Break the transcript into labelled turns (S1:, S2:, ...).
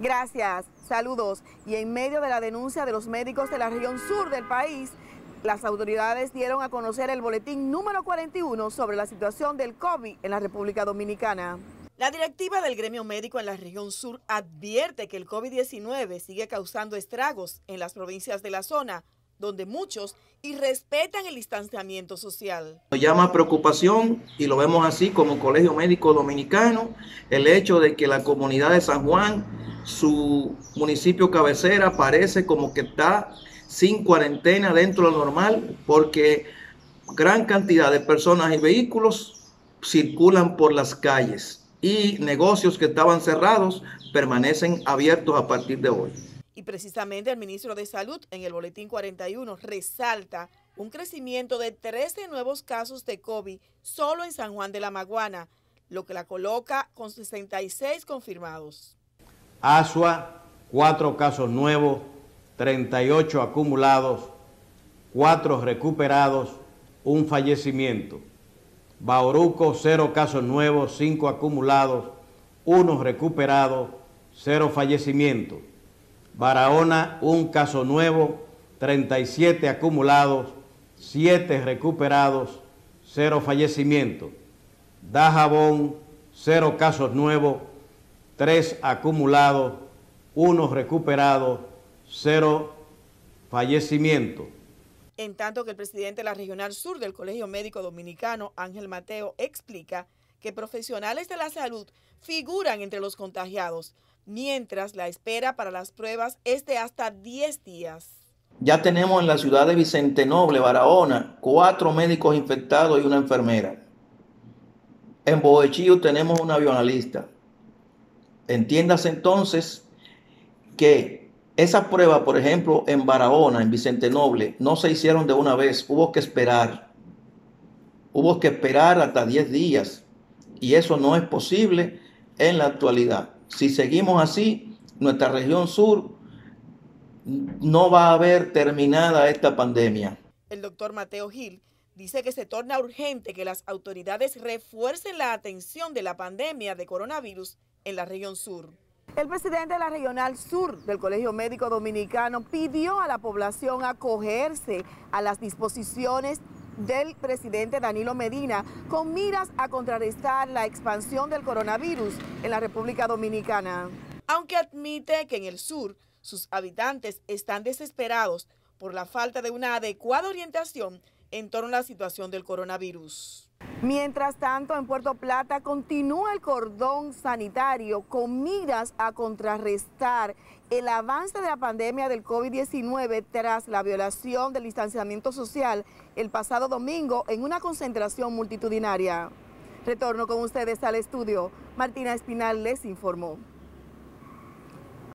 S1: Gracias, saludos. Y en medio de la denuncia de los médicos de la región sur del país, las autoridades dieron a conocer el boletín número 41 sobre la situación del COVID en la República Dominicana. La directiva del gremio médico en la región sur advierte que el COVID-19 sigue causando estragos en las provincias de la zona, donde muchos irrespetan el distanciamiento social.
S2: Nos llama preocupación, y lo vemos así como Colegio Médico Dominicano, el hecho de que la comunidad de San Juan, su municipio cabecera, parece como que está sin cuarentena dentro de lo normal, porque gran cantidad de personas y vehículos circulan por las calles y negocios que estaban cerrados permanecen abiertos a partir de hoy.
S1: Y precisamente el ministro de Salud en el Boletín 41 resalta un crecimiento de 13 nuevos casos de COVID solo en San Juan de la Maguana, lo que la coloca con 66 confirmados.
S3: Asua, cuatro casos nuevos, 38 acumulados, cuatro recuperados, un fallecimiento. Bauruco, cero casos nuevos, cinco acumulados, uno recuperado, cero fallecimientos. Barahona, un caso nuevo, 37 acumulados, 7 recuperados, cero fallecimientos. Dajabón, cero casos nuevos, 3 acumulados, uno recuperado, cero fallecimientos.
S1: En tanto que el presidente de la Regional Sur del Colegio Médico Dominicano, Ángel Mateo, explica que profesionales de la salud figuran entre los contagiados, mientras la espera para las pruebas es de hasta 10 días.
S2: Ya tenemos en la ciudad de Vicente Noble, Barahona, cuatro médicos infectados y una enfermera. En Bohechío tenemos una bioanalista. Entiéndase entonces que esa prueba, por ejemplo, en Barahona, en Vicente Noble, no se hicieron de una vez, hubo que esperar. Hubo que esperar hasta 10 días. Y eso no es posible en la actualidad. Si seguimos así, nuestra región sur no va a haber terminada esta pandemia.
S1: El doctor Mateo Gil dice que se torna urgente que las autoridades refuercen la atención de la pandemia de coronavirus en la región sur. El presidente de la Regional Sur del Colegio Médico Dominicano pidió a la población acogerse a las disposiciones del presidente Danilo Medina con miras a contrarrestar la expansión del coronavirus en la República Dominicana. Aunque admite que en el sur sus habitantes están desesperados por la falta de una adecuada orientación en torno a la situación del coronavirus. Mientras tanto, en Puerto Plata continúa el cordón sanitario con miras a contrarrestar el avance de la pandemia del COVID-19 tras la violación del distanciamiento social el pasado domingo en una concentración multitudinaria. Retorno con ustedes al estudio. Martina Espinal les informó.